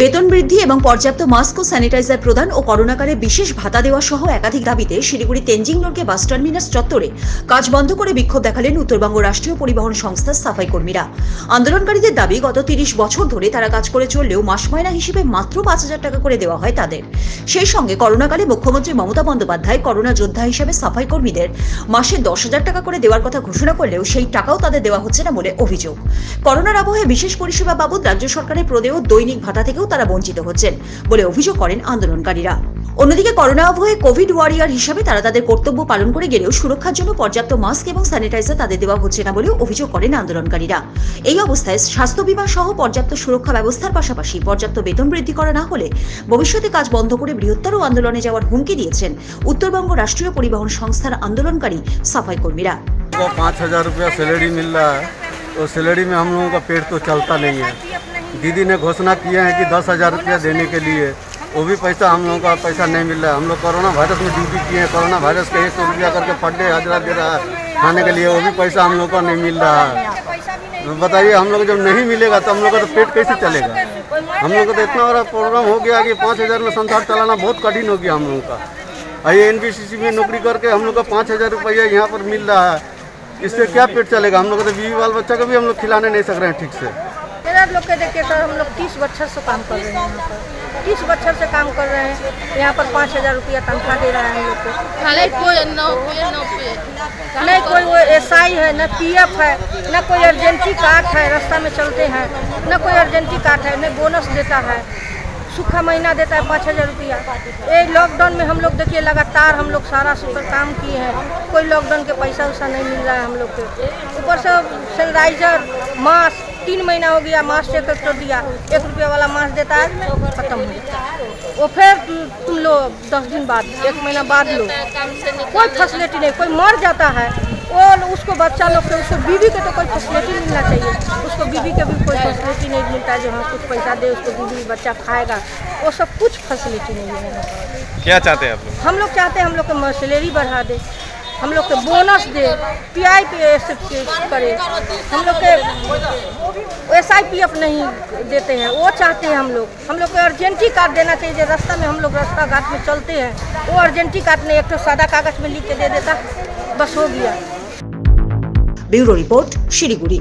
বেতন বৃদ্ধি এবং পর্যাপ্ত মাস্ক ও স্যানিটাইজার প্রদান ও করোনাকালে বিশেষ ভাতা দেওয়া সহ একাধিক দাবিতে শিলিগুড়ি তেনজিং নোরকে বাস টার্মিনাস চত্বরে কাজ বন্ধ করে বিক্ষোভ দেখালেন উত্তরবঙ্গ রাষ্ট্রীয় পরিবহন সংস্থার সাফাই কর্মীরা। আন্দোলনকারীদের দাবি, গত তিরিশ বছর ধরে তারা কাজ করে চললেও মাস মায়না হিসেবে মাত্র পাঁচ হাজার টাকা করে দেওয়া হয় তাদের। সেই সঙ্গে করোনাকালে মুখ্যমন্ত্রী মমতা বন্দ্যোপাধ্যায় করোনা যোদ্ধা হিসেবে সাফাই কর্মীদের মাসে দশ হাজার টাকা করে দেওয়ার কথা ঘোষণা করলেও সেই টাকাও তাদের দেওয়া হচ্ছে না বলে অভিযোগ। করোনার আবহে বিশেষ পরিষেবা বাবদ রাজ্য সরকারের প্রদেয় দৈনিক ভাতা থেকেও তারা বঞ্চিত হচ্ছেন বলে অভিযোগ করেন আন্দোলনকারীরা অন্যদিকে করোনা আবহে কোভিড ওয়ারিয়ার হিসাবে তারা তাদের কর্তব্য পালন করে গেলেও সুরক্ষার জন্য পর্যাপ্ত মাস্ক এবং স্যানিটাইজার তাদের দেওয়া হচ্ছে না বলেও অভিযোগ করেন আন্দোলনকারীরা এই অবস্থায় স্বাস্থ্য বীমা সহ পর্যাপ্ত সুরক্ষা ব্যবস্থার পাশাপাশি পর্যাপ্ত বেতন বৃদ্ধি করা না হলে ভবিষ্যতে কাজ বন্ধ করে বৃহত্তর আন্দোলনে যাওয়ার হুমকি দিয়েছেন উত্তরবঙ্গ রাষ্ট্রীয় পরিবহন সংস্থার আন্দোলনকারী সাফাই কর্মীরা को पाँच हज़ार रुपया सैलरी मिल रहा है तो सैलरी में हम लोगों का पेट तो चलता नहीं है दीदी ने घोषणा किए हैं कि दस हज़ार रुपया देने के लिए। वो भी पैसा हम लोगों का पैसा नहीं मिल रहा है। हम लोग कोरोना वायरस में ड्यूटी किए हैं। कोरोना वायरस का एक सौ रुपया करके पर डे हजरा दे रहा है खाने के लिए। वो भी पैसा हम लोग को नहीं मिल रहा है। बताइए, हम लोग जब नहीं मिलेगा तो हम लोग का तो पेट कैसे चलेगा? हम लोग का तो इतना बड़ा प्रॉब्लम हो गया कि पाँच हज़ार में संसार चलाना बहुत कठिन हो गया हम लोगों का। ये एन में नौकरी करके हम लोग का पाँच हज़ार रुपया यहाँ पर मिल रहा है। इससे क्या पेट चलेगा? हम लोग को तो बीवी बाल बच्चा को भी हम लोग खिलाने नहीं सक रहे हैं ठीक से। मेरा लोग के देखिए सर हम लोग तीस बच्चर से काम कर रहे हैं यहाँ पर। तीस बच्चर से काम कर रहे हैं यहाँ पर पाँच हज़ार रुपया तनख्वाह दे रहा है हम लोग को। नहीं कोई वो एस आई है न पी एफ़ है न कोई अर्जेंटी कार्ड है रास्ता में चलते हैं। न कोई अर्जेंटी कार्ड है न बोनस देता है। सूखा महीना देता है पाँच हज़ार रुपया। ये लॉकडाउन में हम लोग देखिए लगातार हम लोग सारा सुपर काम किए हैं। कोई लॉकडाउन के पैसा वैसा नहीं मिल रहा है हम लोग के। ऊपर से सैनिटाइजर मास्क तीन महीना हो गया मास्क एक एक तो दिया एक रुपया वाला मास्क देता है खत्म हो जाता है। वो फिर तुम- तुम लो दस दिन बाद एक महीना बाद लो। कोई फैसिलिटी नहीं कोई मर जाता है वो उसको बच्चा लोग के उसको बीवी के तो कोई फैसिलिटी मिलना चाहिए। उसको बीवी के भी कोई फैसिलिटी नहीं मिलता है जो हाँ कुछ पैसा दे उसको बीवी बच्चा खाएगा वो सब कुछ फैसिलिटी नहीं है। क्या चाहते हैं आप लोग? हम लोग चाहते हैं हम लोग को सैलरी बढ़ा दे। हम लोग को बोनस दे पी आई पी करे। हम लोग के एस आई पी एफ़ नहीं देते हैं, वो चाहते हैं हम लोग। हम लोग को अर्जेंटी कार्ड देना चाहिए रास्ता में हम लोग रास्ता घाट में चलते हैं, वो अर्जेंटी कार्ड नहीं, एक तो सादा कागज़ में लिख के दे देता, बस हो गया। Bureau report, Siliguri.